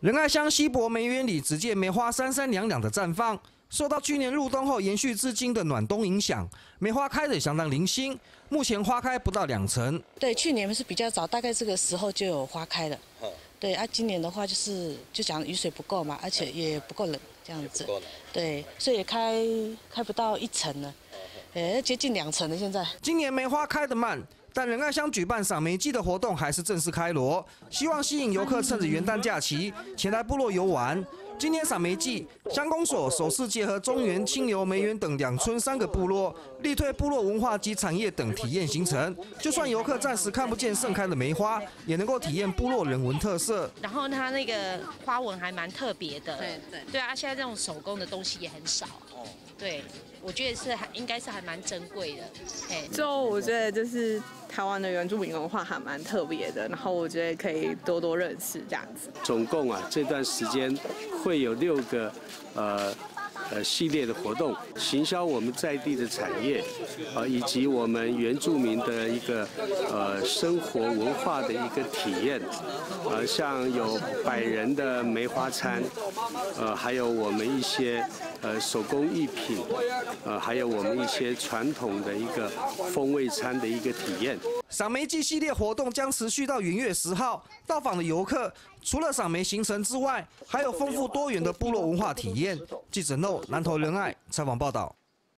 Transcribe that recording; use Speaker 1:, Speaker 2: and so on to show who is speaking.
Speaker 1: 仁爱乡西博梅园里，只见梅花三三两两的绽放。受到去年入冬后延续至今的暖冬影响，梅花开得相当零星。目前花开不到两成。
Speaker 2: 对，去年是比较早，大概这个时候就有花开了。对啊，今年的话就是就讲雨水不够嘛，而且也不够冷这样子。对，所以开开不到一层了，呃，接近两层了现在。
Speaker 1: 今年梅花开得慢。但仁爱乡举办赏梅季的活动还是正式开锣，希望吸引游客趁着元旦假期前来部落游玩。今年赏梅季，乡公所首次结合中原、清流、梅园等两村三个部落，力推部落文化及产业等体验行程。就算游客暂时看不见盛开的梅花，也能够体验部落人文特色。
Speaker 3: 然后它那个花纹还蛮特别的，对对对啊，现在这种手工的东西也很少。哦，对，我觉得是还应该是还蛮珍贵的。
Speaker 4: 哎，就我觉得就是。台湾的原住民文化还蛮特别的，然后我觉得可以多多认识这样子。
Speaker 5: 总共啊，这段时间会有六个呃呃系列的活动，行销我们在地的产业，呃以及我们原住民的一个呃生活文化的一个体验，呃像有百人的梅花餐，呃还有我们一些。呃，手工艺品，呃，还有我们一些传统的一个风味餐的一个体验。
Speaker 1: 赏梅季系列活动将持续到元月十号。到访的游客除了赏梅行程之外，还有丰富多元的部落文化体验。记者 No 南投仁爱采访报道。